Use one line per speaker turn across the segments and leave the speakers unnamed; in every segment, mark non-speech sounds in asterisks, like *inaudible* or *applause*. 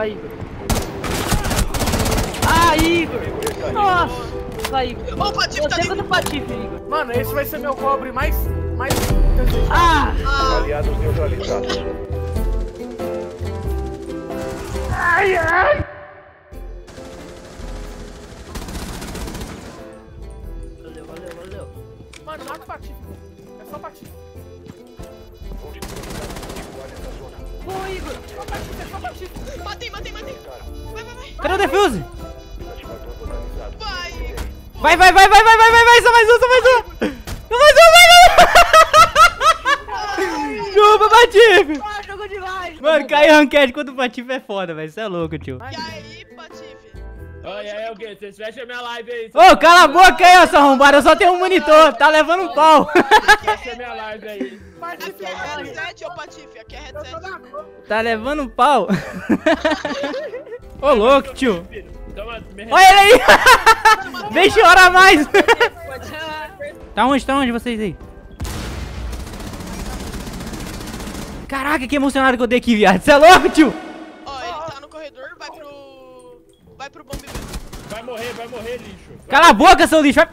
Vai, Igor. Ah, Igor! Nossa! Vai, Igor.
Ó, o Patife tá dentro.
Patife, Igor.
Mano, esse vai ser meu cobre mais. mais.
Ah!
Ah,
Aliados neutralizados.
Ai, ai!
Cadê o defuse?
Vai.
Vai, vai, vai, vai, vai, vai, vai, só mais um, só mais um. Só mais um, vai, vai. Chupa, Patife.
Ah, jogou demais!
Mano, cair ranked contra o Patife é foda, velho. Você é louco, tio.
E aí, Patife?
Olha aí, alguém, vocês fecham minha live aí.
Ô, cala a boca aí, ó, seu arrombado. Eu só tenho um monitor. Tá levando um pau.
Fecha minha live aí.
Aqui é headset ou Patife? Aqui é headset.
Tá levando um pau. *laughs* Ô, louco, tio.
Toma, me
Olha ele aí. *laughs* Vem chorar mais. Tá onde? Tá onde vocês aí? Caraca, que emocionado que eu dei aqui, viado. Você é louco, tio?
Ó, ele tá no corredor, vai pro. Vai pro bombe.
Vai morrer, vai morrer, lixo.
Cala a boca, seu lixo. Vai-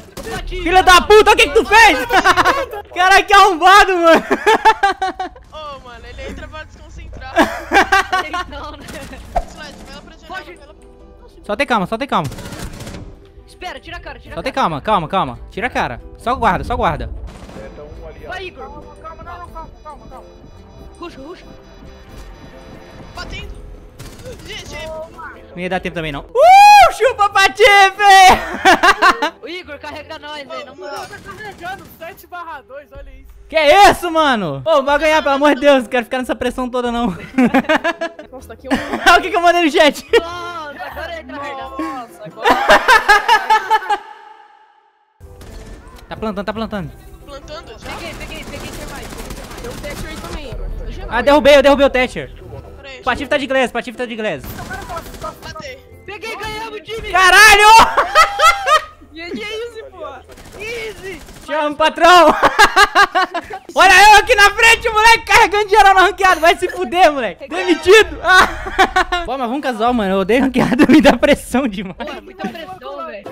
Filha da puta, olha o que que tu fez? *laughs* Caraca, que arrombado, mano.
Ô, mano, ele entra pra desconcentrar. *laughs*
Não, né?
Sled, vai lá pra janela. Vai lá pra...
Só tem calma, só tem calma.
Espera, tira a cara, tira a
Só
cara.
tem calma, calma, calma. Tira a cara. Só guarda, só guarda.
Meta um aliado.
Vai, Igor!
Calma, não, não, calma, calma, calma.
Ruxa, ruxa.
Batendo. Gente,
Não ia dar tempo também, não. Uh, chupa Patife!
O Igor, carrega nós aí, na moral.
Tá carregando 7 barra 2, olha isso.
Que isso, mano? Ô, vai ganhar, pelo amor de Deus. Não quero ficar nessa pressão toda, não. *laughs*
Nossa, tá aqui um.
O que que eu mandei no chat.
Nossa, agora entra a verdade.
Nossa, agora.
Tá plantando, tá plantando.
plantando já.
Peguei, peguei, peguei, mais.
Tem um teste aí também, Igor.
Ah, derrubei, eu derrubei o Thatcher. O Patife tá de glass, o Patife tá de glass.
Peguei, ganhamos o time!
Caralho! *laughs*
E é easy, pô! Easy!
Chama, patrão! *laughs* Olha eu aqui na frente, moleque, carregando geral na ranqueada. Vai se fuder, moleque. Demitido. Ah. *laughs* Pô, mas vamos casual, mano. Eu odeio ranqueada, *laughs* me dá pressão demais.
Pô, é muita pressão, velho.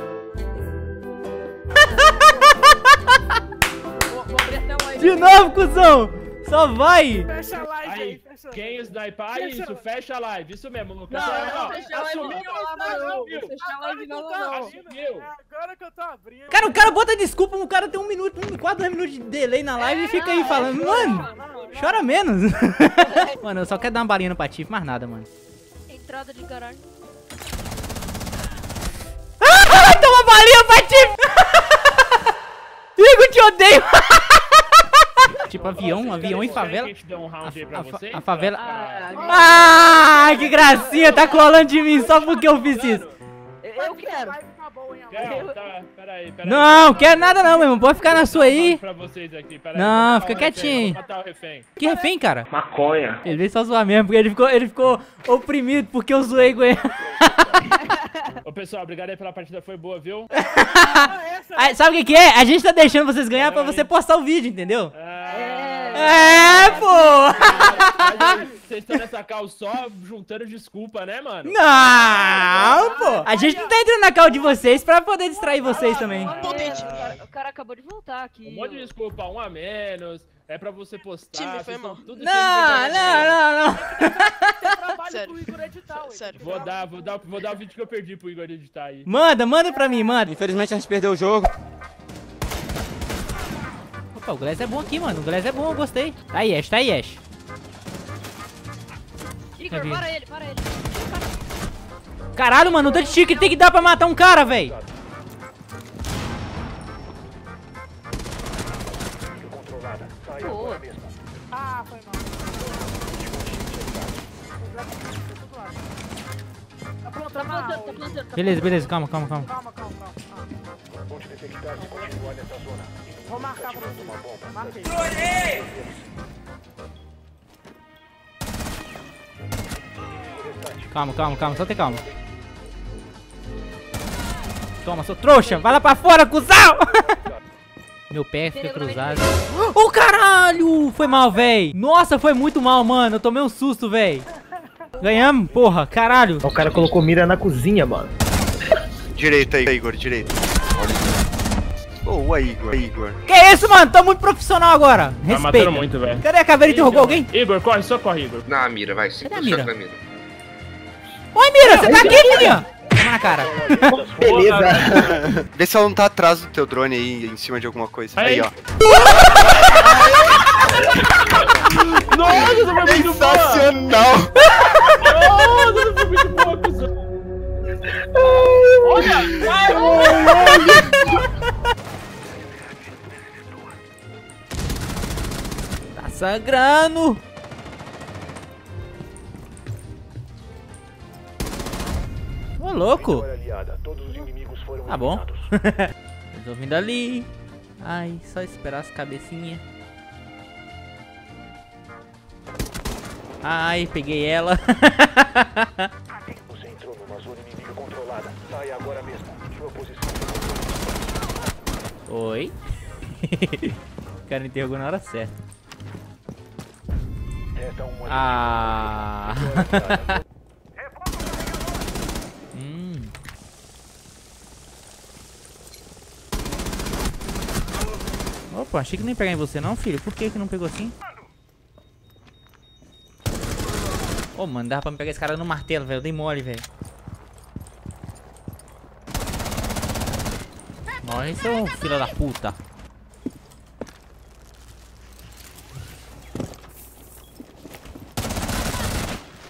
De novo, cuzão. Só vai.
Fecha a live aí,
Aí,
fecha
quem sniper, ah, isso, fecha a live, isso mesmo, Lucas.
Não, não, fecha a live
assumiu,
não, não, não, fecha a live não, não.
assumiu.
É agora que eu tô abrindo.
Cara, o cara bota desculpa, o cara tem um minuto, um, quase dois minutos de delay na live e fica aí falando, mano, chora menos. *laughs* mano, eu só quero dar uma balinha no Patife, mais nada, mano.
Entrada de garagem.
Ah, toma balinha, Patife! *laughs* Igor, te odeio! *laughs* tipo, avião, avião
Consegue
favela.
a
favela...
Ah,
Ah, que gracinha, tá colando de mim só porque eu fiz isso.
eu quero.
Não, tá, peraí, peraí.
Não, quero nada não, meu irmão, pode ficar na sua aí.
Aqui.
Não, fica quietinho.
Refém.
Que refém, cara?
Maconha.
Ele veio só zoar mesmo, porque ele ficou, ele ficou oprimido porque eu zoei com ele.
Ô, pessoal, obrigado aí pela partida, foi boa, viu? *laughs*
Ah, sabe o que, que é? A gente tá deixando vocês ganhar pra você postar o vídeo, entendeu?
Ah,
É, pô!
Vocês estão nessa cal só juntando desculpa, né, mano?
Não, pô! A gente não tá entrando na cal de vocês pra poder distrair vocês também.
Potente.
O cara, o cara acabou de voltar aqui.
Um monte de desculpa, um a menos, é pra você postar.
Time, foi mal.
tudo
Não, não, não, não.
Trabalho
Sério.
editar.
Sério.
Vou dar, vou dar, vou dar o vídeo que eu perdi pro Igor editar aí.
Manda, manda pra mim, manda.
Infelizmente a gente perdeu o jogo.
Opa, o Glass é bom aqui, mano. O Glass é bom, eu gostei. Tá aí, Ash, tá aí, Ash.
Igor,
Cadê?
para ele, para ele.
Caralho, mano, o touch stick tem que dar pra matar um cara, velho.
Ah, foi mal. Tá plantando
Tá plantando, tá plantando. tá
Beleza, beleza, calma, calma, calma.
Calma, calma, calma.
Ponte detectado e continuar nessa zona.
Vou marcar pra você.
bomba.
Marquei.
Calma, calma, calma, só ter calma. Toma, seu trouxa, vai lá pra fora, cuzão! *laughs* Meu pé fica cruzado. Ô, caralho! Foi mal, véi. Nossa, foi muito mal, mano. Eu tomei um susto, véi. Ganhamos, porra, caralho.
O cara colocou mira na cozinha, mano.
Direita aí, Igor, direita. Boa, Igor. Igor.
Que isso, mano? Tô muito profissional agora.
Tá matando muito, velho.
Cadê a caveira? Interrogou alguém?
Igor, corre, só corre, Igor.
Na mira, vai.
Cadê a mira?
na mira.
Oi, Mira, você tá aqui? Toma na cara. *laughs*
Beleza.
Vê se ela não tá atrás do teu drone aí, em cima de alguma coisa.
Aí.
Aí, ó. *laughs*
Nossa, essa foi muito boa!
Sensacional!
Sangrando. Ô, louco.
Foram
Tá bom. *laughs* Tô vindo ali. Ai, só esperar as cabecinhas. Ai, peguei ela.
Você entrou numa zona inimiga controlada. Saia agora mesmo. Sua posição.
Oi. *laughs* o cara interrogou na hora certa. Ah. Hum. Opa, achei que nem ia pegar em você não, filho. Por que que não pegou assim? Ô, mano, dava pra me pegar esse cara no martelo, velho. Eu dei mole, velho. Morre, seu filho da puta.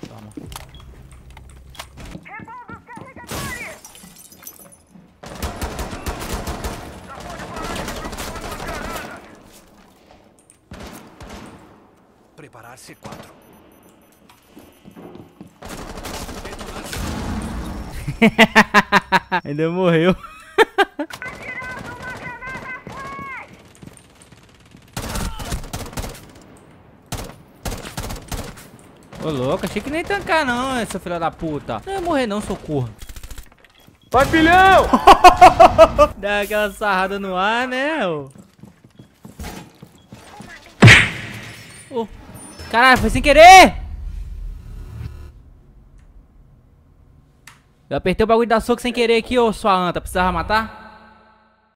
Toma.
Preparar C4. *laughs*
Ainda morreu. *laughs* Ô louco, achei que nem tancar não, essa filha da puta. Não ia morrer não, socorro.
Vai, filhão! *laughs*
Dá aquela sarrada no ar, né? Ô, Caralho, foi sem querer! Eu apertei o bagulho da soco sem querer aqui, ô sua anta. Precisava matar?